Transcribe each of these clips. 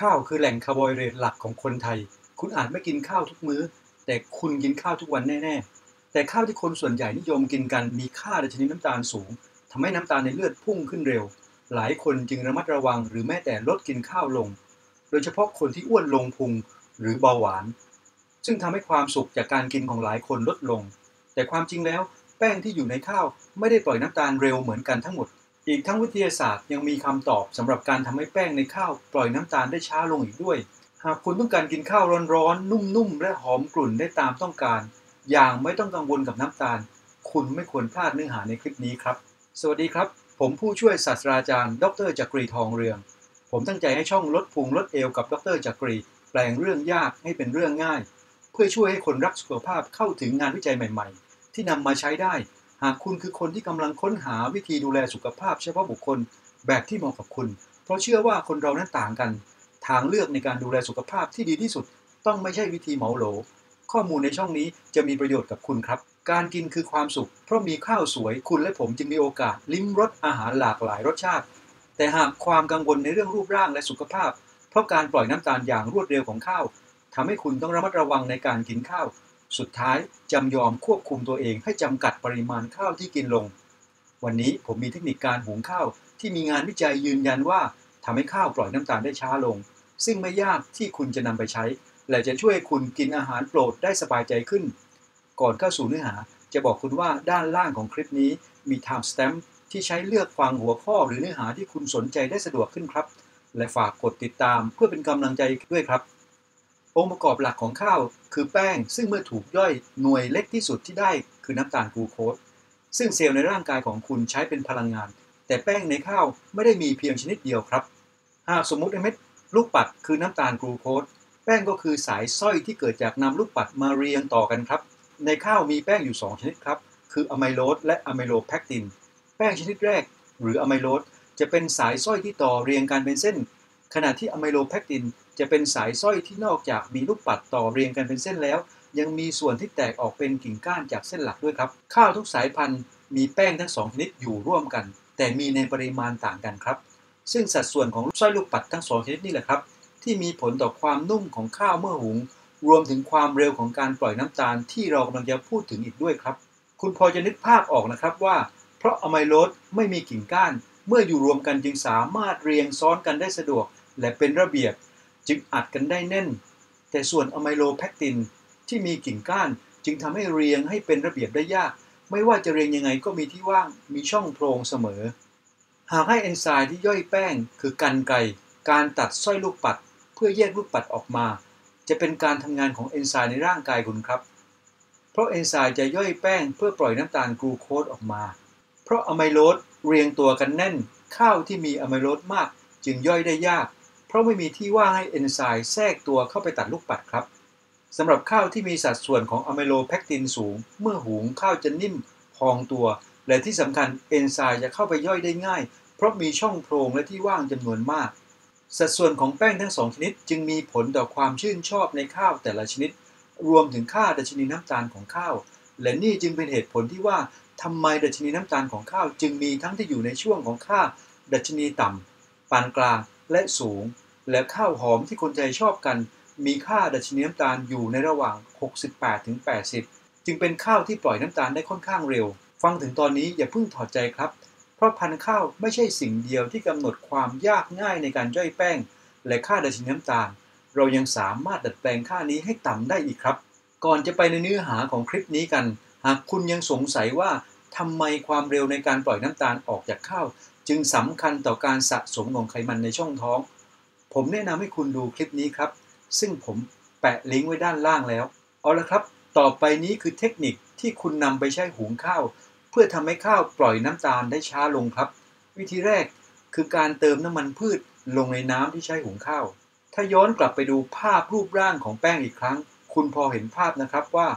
ข้าวคือแหล่งคาร์โบไฮเดรตหลักของคนไทย คุณอาจไม่กินข้าวทุกมื้อ แต่คุณกินข้าวทุกวันแน่ ๆ แต่ข้าวที่คนส่วนใหญ่นิยมกินกันมีค่าดัชนีน้ำตาลสูงทำให้น้ำตาลในเลือดพุ่งขึ้นเร็ว หลายคนจึงระมัดระวังหรือแม้แต่ลดกินข้าวลง โดยเฉพาะคนที่อ้วนลงพุงหรือเบาหวาน ซึ่งทำให้ความสุขจากการกินของหลายคนลดลง แต่ความจริงแล้วแป้งที่อยู่ในข้าวไม่ได้ปล่อยน้ำตาลเร็วเหมือนกันทั้งหมด อีกทั้งวิทยาศาสตร์ยังมีคำตอบสำหรับการทำให้แป้งในข้าวปล่อยน้ำตาลได้ช้าลงอีกด้วย หากคุณต้องการกินข้าวร้อนๆ นุ่มๆ และหอมกลุ่นได้ตามต้องการ อย่างไม่ต้องกังวลกับน้ำตาล คุณไม่ควรพลาดเนื้อหาในคลิปนี้ครับ สวัสดีครับ ผมผู้ช่วยศาสตราจารย์ ดรจักรีทองเรือง ผมตั้งใจให้ช่องลดพุงลดเอวกับดรจักรี แปลงเรื่องยากให้เป็นเรื่องง่าย เพื่อช่วยให้คนรักสุขภาพเข้าถึงงานวิจัยใหม่ ๆ ที่นำมาใช้ได้ หากคุณคือคนที่กำลังค้นหาวิธีดูแลสุขภาพเฉพาะบุคคลแบบที่เหมาะกับคุณ เพราะเชื่อว่าคนเรานั้นต่างกัน ทางเลือกในการดูแลสุขภาพที่ดีที่สุด ต้องไม่ใช่วิธีเหมาโหล ข้อมูลในช่องนี้จะมีประโยชน์กับคุณครับ การกินคือความสุข เพราะมีข้าวสวยคุณและผมจึงมีโอกาสลิ้มรสอาหารหลากหลายรสชาติ แต่หากความกังวลในเรื่องรูปร่างและสุขภาพ เพราะการปล่อยน้ำตาลอย่างรวดเร็วของข้าวทำให้คุณต้องระมัดระวังในการกินข้าว สุดท้ายจำยอมควบคุมตัวเองให้จำกัดปริมาณข้าวที่กินลง วันนี้ผมมีเทคนิคการหุงข้าวที่มีงานวิจัยยืนยันว่าทำให้ข้าวปล่อยน้ำตาลได้ช้าลง ซึ่งไม่ยากที่คุณจะนำไปใช้ และจะช่วยคุณกินอาหารโปรดได้สบายใจขึ้น ก่อนเข้าสู่เนื้อหา จะบอกคุณว่าด้านล่างของคลิปนี้มี time stamp ที่ใช้เลือกฟังหัวข้อหรือเนื้อหาที่คุณสนใจได้สะดวกขึ้นครับ และฝากกดติดตามเพื่อเป็นกำลังใจด้วยครับ องค์ประกอบหลักของข้าวคือแป้ง ซึ่งเมื่อถูกย่อยหน่วยเล็กที่สุดที่ได้คือน้ำตาลกลูโคสซึ่งเซลล์ในร่างกายของคุณใช้เป็นพลังงาน แต่แป้งในข้าวไม่ได้มีเพียงชนิดเดียวครับ หากสมมุติเม็ดลูกปัดคือน้ำตาลกลูโคสแป้งก็คือสายสร้อยที่เกิดจากนำลูกปัดมาเรียงต่อกันครับ ในข้าวมีแป้งอยู่ 2 ชนิดครับ คืออะไมโลสและอะไมโลแพคติน แป้งชนิดแรก หรืออะไมโลสจะเป็นสายสร้อยที่ต่อเรียงกันเป็นเส้น ขณะที่อะไมโลแพคติน จะเป็นสายสร้อยที่นอกจากมีลูกปัดต่อเรียงกันเป็นเส้นแล้ว ยังมีส่วนที่แตกออกเป็นกิ่งก้านจากเส้นหลักด้วยครับ ข้าวทุกสายพันธุ์มีแป้งทั้งสองชนิดอยู่ร่วมกัน แต่มีในปริมาณต่างกันครับ ซึ่งสัดส่วนของสร้อยลูกปัดทั้งสองชนิดนี่แหละครับ ที่มีผลต่อความนุ่มของข้าวเมื่อหุง รวมถึงความเร็วของการปล่อยน้ำตาลที่เรากำลังจะพูดถึงอีกด้วยครับ คุณพอจะนึกภาพออกนะครับว่า เพราะอะไมโลสไม่มีกิ่งก้าน เมื่ออยู่รวมกันจึงสามารถเรียงซ้อนกันได้สะดวก และเป็นระเบียบ จึงอัดกันได้แน่น แต่ส่วนอะไมโลแพคตินที่มีกิ่งก้านจึงทำให้เรียงให้เป็นระเบียบได้ยาก ไม่ว่าจะเรียงยังไงก็มีที่ว่างมีช่องโพรงเสมอ หากให้เอนไซม์ที่ย่อยแป้ง คือกันไกการตัดสร้อยลูกปัด เพื่อแยกลูกปัดออกมา จะเป็นการทำงานของเอนไซม์ในร่างกายคุณครับเพราะเอนไซม์จะย่อยแป้งเพื่อปล่อยน้ำตาลกลูโคสออกมา เพราะอะไมโลสเรียงตัวกันแน่น ข้าวที่มีอะไมโลสมาก จึงย่อยได้ยาก เพราะไม่มีที่ว่างให้เอนไซม์แทรกตัวเข้าไปตัดลูกปัดครับสำหรับข้าวที่มีสัดส่วนของอะไมโลแพคตินสูง เมื่อหุงข้าวจะนิ่มพองตัว และที่สำคัญเอนไซม์จะเข้าไปย่อยได้ง่าย เพราะมีช่องโพรงและที่ว่างจำนวนมาก สัดส่วนของแป้งทั้งสองชนิดจึงมีผลต่อความชื่นชอบในข้าวแต่ละชนิด รวมถึงค่าดัชนีน้ำตาลของข้าว และนี่จึงเป็นเหตุผลที่ว่าทำไมดัชนีน้ำตาลของข้าว จึงมีทั้งที่อยู่ในช่วงของค่าดัชนีต่ำปานกลาง และสูง และข้าวหอมที่คนใจชอบกัน มีค่าดัชนีน้ำตาลอยู่ในระหว่าง 68-80 จึงเป็นข้าวที่ปล่อยน้ำตาลได้ค่อนข้างเร็ว ฟังถึงตอนนี้อย่าเพิ่งถอดใจครับ เพราะพันธุ์ข้าวไม่ใช่สิ่งเดียวที่กำหนดความยากง่ายในการย่อยแป้ง และค่าดัชนีน้ำตาล เรายังสามารถดัดแปลงค่านี้ให้ต่ำได้อีกครับ ก่อนจะไปในเนื้อหาของคลิปนี้กัน หากคุณยังสงสัยว่าทำไมความเร็วในการปล่อยน้ำตาลออกจากข้าว จึงสำคัญต่อการสะสมของไขมันในช่องท้อง ผมแนะนำให้คุณดูคลิปนี้ครับ ซึ่งผมแปะลิงก์ไว้ด้านล่างแล้ว เอาละครับ ต่อไปนี้คือเทคนิคที่คุณนำไปใช้หุงข้าว เพื่อทำให้ข้าวปล่อยน้ำตาลได้ช้าลงครับ วิธีแรกคือการเติมน้ำมันพืชลงในน้ำที่ใช้หุงข้าว ถ้าย้อนกลับไปดูภาพรูปร่างของแป้งอีกครั้ง คุณพอเห็นภาพนะครับว่า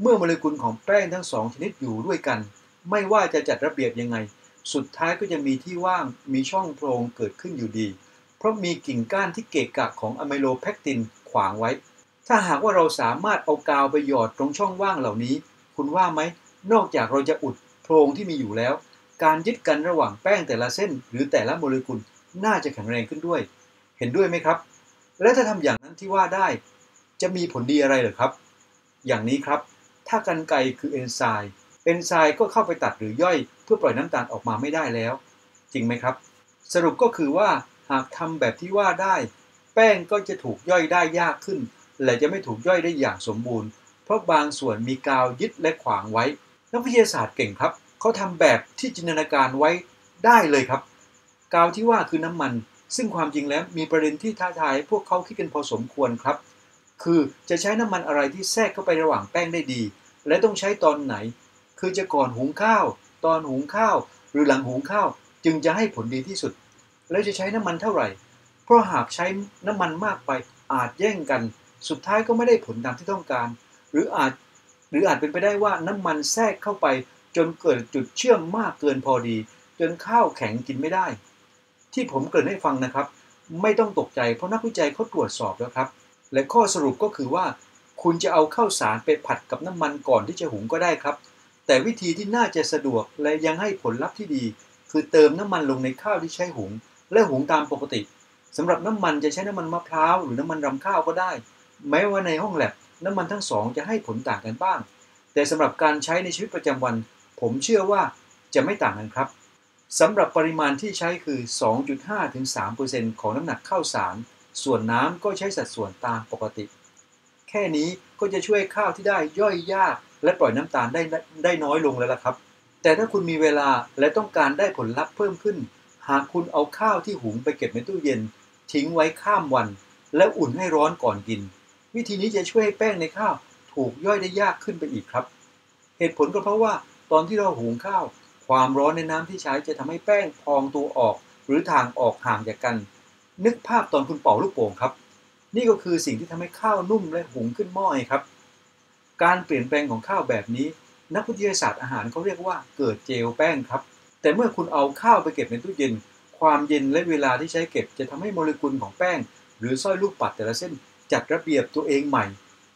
เมื่อโมเลกุลของแป้งทั้งสองชนิดอยู่ด้วยกัน ไม่ว่าจะจัดระเบียบยังไง สุดท้ายก็จะมีที่ว่างมีช่องโพรงเกิดขึ้นอยู่ดี เพราะมีกิ่งก้านที่เกะกะของอะไมโลแพคตินขวางไว้ ถ้าหากว่าเราสามารถเอากาวไปหยอดตรงช่องว่างเหล่านี้ คุณว่าไหม นอกจากเราจะอุดโพรงที่มีอยู่แล้ว การยึดกันระหว่างแป้งแต่ละเส้น หรือแต่ละโมเลกุลน่าจะแข็งแรงขึ้นด้วย เห็นด้วยไหมครับ และถ้าทำอย่างนั้นที่ว่าได้ จะมีผลดีอะไรหรือครับ อย่างนี้ครับ ถ้ากันไกคือเอนไซม์เอนไซม์ก็เข้าไปตัดหรือย่อย เพื่อปล่อยน้ำตาลออกมาไม่ได้แล้ว จริงไหมครับ สรุปก็คือว่าหากทำแบบที่ว่าได้ แป้งก็จะถูกย่อยได้ยากขึ้น และจะไม่ถูกย่อยได้อย่างสมบูรณ์ เพราะบางส่วนมีกาวยึดและขวางไว้ นักวิทยาศาสตร์เก่งครับเขาทำแบบที่จินตนาการไว้ได้เลยครับ กาวที่ว่าคือน้ำมัน ซึ่งความจริงแล้วมีประเด็นที่ท้าทายพวกเขาคิดกันพอสมควรครับ คือจะใช้น้ำมันอะไรที่แทรกเข้าไประหว่างแป้งได้ดี และต้องใช้ตอนไหน คือจะก่อนหุงข้าว ตอนหุงข้าว หรือหลังหุงข้าว จึงจะให้ผลดีที่สุด แล้วจะใช้น้ำมันเท่าไหร่ เพราะหากใช้น้ำมันมากไปอาจแย่งกัน สุดท้ายก็ไม่ได้ผลตามที่ต้องการ หรืออาจหรืออาจเป็นไปได้ว่าน้ำมันแทรกเข้าไป จนเกิดจุดเชื่อมมากเกินพอดี จนข้าวแข็งกินไม่ได้ ที่ผมเกริ่นให้ฟังนะครับ ไม่ต้องตกใจเพราะนักวิจัยเขาตรวจสอบแล้วครับ และข้อสรุปก็คือว่า คุณจะเอาข้าวสารไปผัดกับน้ำมันก่อนที่จะหุงก็ได้ครับ แต่วิธีที่น่าจะสะดวกและยังให้ผลลัพธ์ที่ดี คือเติมน้ำมันลงในข้าวที่ใช้หุง และหุงตามปกติสำหรับน้ำมันจะใช้น้ำมันมะพร้าวหรือน้ำมันรำข้าวก็ได้ แม้ว่าในห้องแลบน้ำมันทั้งสองจะให้ผลต่างกันบ้าง แต่สำหรับการใช้ในชีวิตประจำวัน ผมเชื่อว่าจะไม่ต่างกันครับสำหรับปริมาณที่ใช้คือ 2.5ถึง3%ของน้ำหนักข้าวสาร ส่วนน้ำก็ใช้สัดส่วนตามปกติ แค่นี้ก็จะช่วยข้าวที่ได้ย่อยยาก และปล่อยน้ำตาลได้ได้น้อยลงแล้วล่ะครับ แต่ถ้าคุณมีเวลาและต้องการได้ผลลัพธ์เพิ่มขึ้น หากคุณเอาข้าวที่หุงไปเก็บในตู้เย็น ทิ้งไว้ข้ามวัน และอุ่นให้ร้อนก่อนกิน วิธีนี้จะช่วยให้แป้งในข้าวถูกย่อยได้ยากขึ้นไปอีกครับ เหตุผลก็เพราะว่าตอนที่เราหุงข้าว ความร้อนในน้ำที่ใช้จะทำให้แป้งพองตัวออก หรือทางออกห่างจากกัน นึกภาพตอนคุณเป่าลูกโป่งครับ นี่ก็คือสิ่งที่ทำให้ข้าวนุ่มและหุงขึ้นหม้อไงครับ การเปลี่ยนแปลงของข้าวแบบนี้ นักวิทยาศาสตร์อาหารเขาเรียกว่าเกิดเจลแป้งครับ แต่เมื่อคุณเอาข้าวไปเก็บในตู้เย็น ความเย็นและเวลาที่ใช้เก็บ จะทำให้โมเลกุลของแป้ง หรือสร้อยลูกปัดแต่ละเส้น จัดระเบียบตัวเองใหม่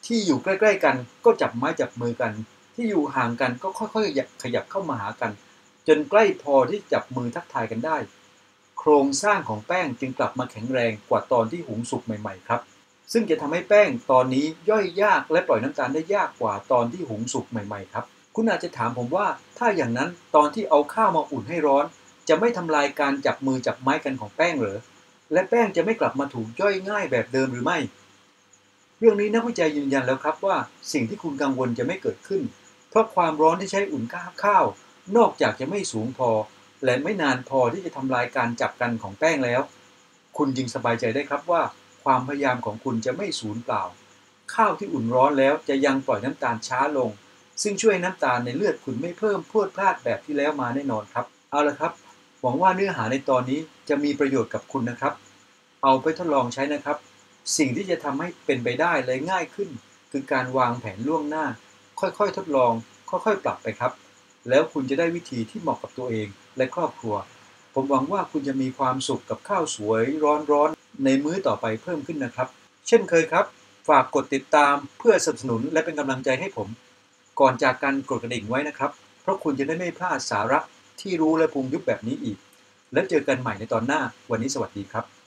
ที่อยู่ใกล้ๆกันก็จับไม้จับมือกัน ที่อยู่ห่างกันก็ค่อยๆขยับเข้ามาหากัน จนใกล้พอที่จับมือทักทายกันได้ โครงสร้างของแป้งจึงกลับมาแข็งแรงกว่าตอนที่หุงสุกใหม่ ๆ ครับ ซึ่งจะทำให้แป้งตอนนี้ย่อยยากและปล่อยน้ำตาลได้ยากกว่าตอนที่หุงสุกใหม่ๆครับ คุณอาจจะถามผมว่าถ้าอย่างนั้นตอนที่เอาข้าวมาอุ่นให้ร้อน จะไม่ทำลายการจับมือจับไม้กันของแป้งเหรอ และแป้งจะไม่กลับมาถูกย่อยง่ายแบบเดิมหรือไม่ เรื่องนี้นักวิจัยยืนยันแล้วครับว่าสิ่งที่คุณกังวลจะไม่เกิดขึ้น เพราะความร้อนที่ใช้อุ่นข้าว นอกจากจะไม่สูงพอ และไม่นานพอที่จะทำลายการจับกันของแป้งแล้ว คุณจึงสบายใจได้ครับว่า ความพยายามของคุณจะไม่สูญเปล่า ข้าวที่อุ่นร้อนแล้วจะยังปล่อยน้ำตาลช้าลง ซึ่งช่วยน้ำตาลในเลือดคุณไม่เพิ่มพรวดพลาดแบบที่แล้วมาแน่นอนครับ เอาละครับ หวังว่าเนื้อหาในตอนนี้จะมีประโยชน์กับคุณนะครับ เอาไปทดลองใช้นะครับ สิ่งที่จะทำให้เป็นไปได้เลยง่ายขึ้น คือการวางแผนล่วงหน้า ค่อยๆทดลอง ค่อยๆ ปรับไปครับ แล้วคุณจะได้วิธีที่เหมาะกับตัวเองและครอบครัว ผมหวังว่าคุณจะมีความสุขกับข้าวสวยร้อนๆ ในมื้อต่อไปเพิ่มขึ้นนะครับ เช่นเคยครับ ฝากกดติดตามเพื่อสนับสนุนและเป็นกำลังใจให้ผม ก่อนจากการกดกระดิ่งไว้นะครับ เพราะคุณจะได้ไม่พลาดสาระที่รู้และภูมิยุบแบบนี้อีก แล้วเจอกันใหม่ในตอนหน้า วันนี้สวัสดีครับ